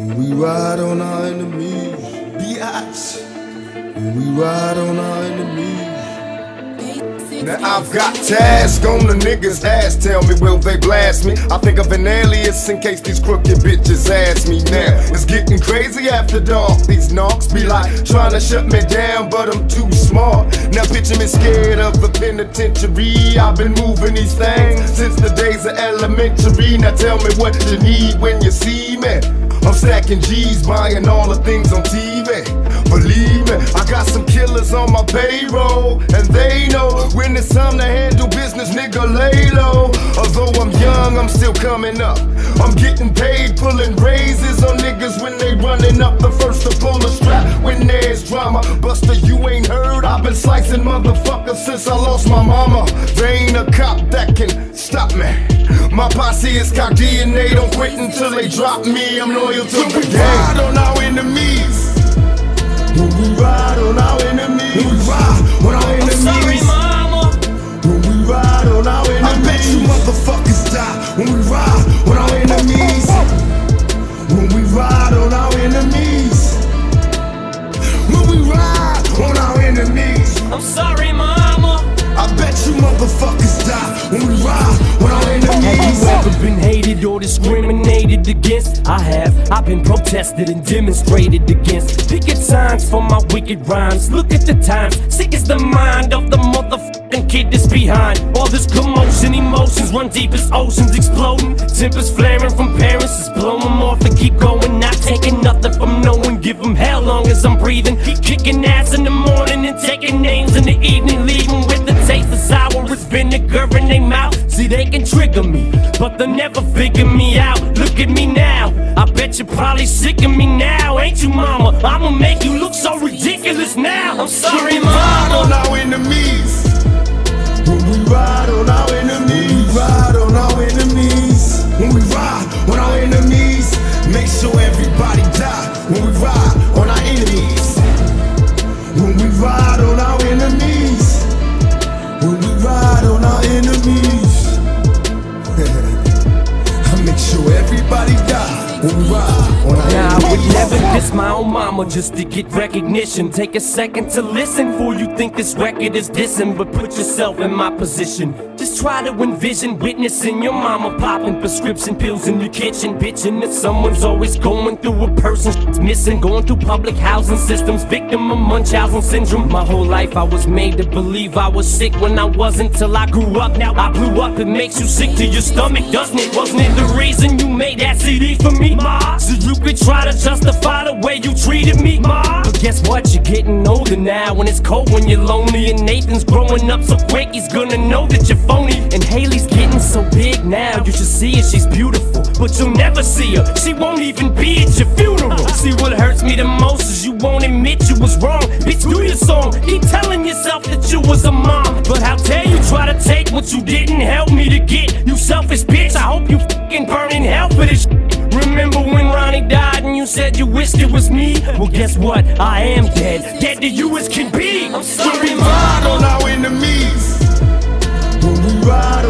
When we ride on our enemies, Biatch. when we ride on our enemies. Now I've got task on the niggas' ass. Tell me, will they blast me? I think of an alias in case these crooked bitches ask me now. It's getting crazy after dark. These knocks be like trying to shut me down, but I'm too smart. Now picture me scared of the penitentiary. I've been moving these things since the days of elementary. Now tell me what you need when you see me. I'm stacking G's, buying all the things on TV. Believe me, I got some killers on my payroll, and they know when it's time to handle business, nigga, lay low. Although I'm young, I'm still coming up. I'm getting paid, pulling raises on niggas when they running up. The first to pull the strap when there's drama. Buster, you ain't heard, I've been slicing motherfuckers since I lost my mama. My posse is cock DNA, don't quit until they drop me. I'm loyal to the game. Ride on our enemies. When we ride on our enemies. When we ride on our enemies. I'm Sorry, mama. When we ride on our enemies. I bet you motherfuckers die. When we ride on our enemies. When we ride on our enemies. When we ride on our enemies. I'm sorry, mama. I bet you motherfuckers die when we ride been hated or discriminated against? I have. I've been protested and demonstrated against. Picket signs for my wicked rhymes. Look at the times. Sick is the mind of the motherfucking kid that's behind. All this commotion, emotions run deep as oceans exploding. Tempers flaring from parents, just blow them off and keep going. Not taking nothing from no one. Give them hell long as I'm breathing. Keep kicking ass in the morning and taking names in the evening. But they'll never figure me out. Look at me now. I bet you're probably sick of me now, ain't you, mama? I'ma make you look so ridiculous now. I'm sorry, mama. our enemies. Diss my own mama just to get recognition. Take a second to listen for you think this record is dissing, but put yourself in my position. Just try to envision witnessing your mama popping prescription pills in the kitchen, bitching that someone's always going through a person's missing, going through public housing systems, victim of Munchausen syndrome. My whole life I was made to believe I was sick when I wasn't till I grew up. Now I blew up, it makes you sick to your stomach, doesn't it? Wasn't it the reason you made that CD for me, ma? So you could try to justify the way you treated me, ma. But guess what? You're getting older now, and it's cold when you're lonely. And Nathan's growing up so quick, he's gonna know that you're phony. And Hailie's getting so big now, you should see her, she's beautiful. But you'll never see her, she won't even be at your funeral. See what hurts me the most is you won't admit you was wrong. Bitch, do your song, keep telling yourself that you was a mom. But how dare you try to take what you didn't help me to get? You selfish bitch, I hope you fucking burn in hell for this said you wished it was me? Well, guess what? I am dead. Dead to you as can be. I'm sorry, we ride on our enemies. When we ride